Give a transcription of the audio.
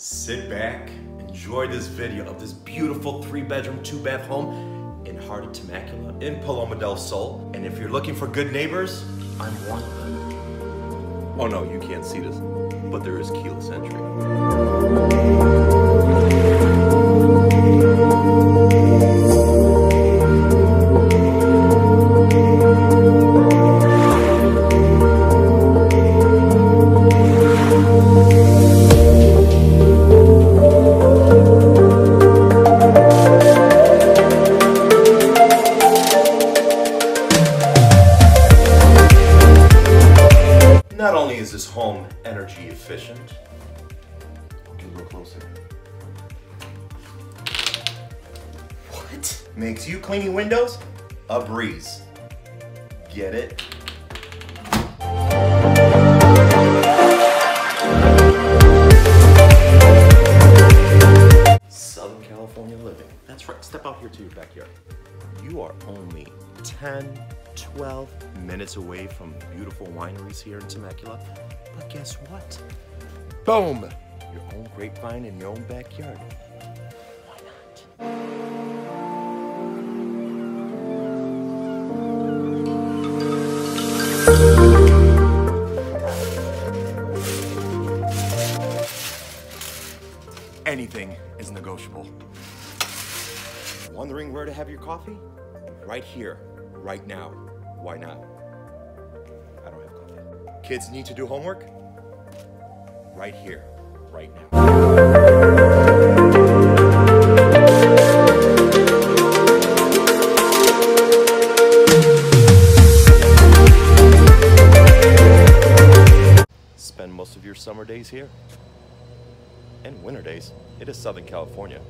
Sit back, enjoy this video of this beautiful three bedroom, two bath home in heart of Temecula in Paloma del Sol. And if you're looking for good neighbors, I'm one of them. Oh no, you can't see this, but there is keyless entry. Not only is this home energy efficient, get a little closer. What? Makes you cleaning windows a breeze. Get it? Southern California living. That's right, step out here to your backyard. You are only 10, 12 minutes away from beautiful wineries here in Temecula. But guess what? Boom! Your own grapevine in your own backyard. Why not? Anything is negotiable. Wondering where to have your coffee? Right here, right now. Why not? I don't have. Kids need to do homework? Right here, right now. Spend most of your summer days here and winter days. It is Southern California.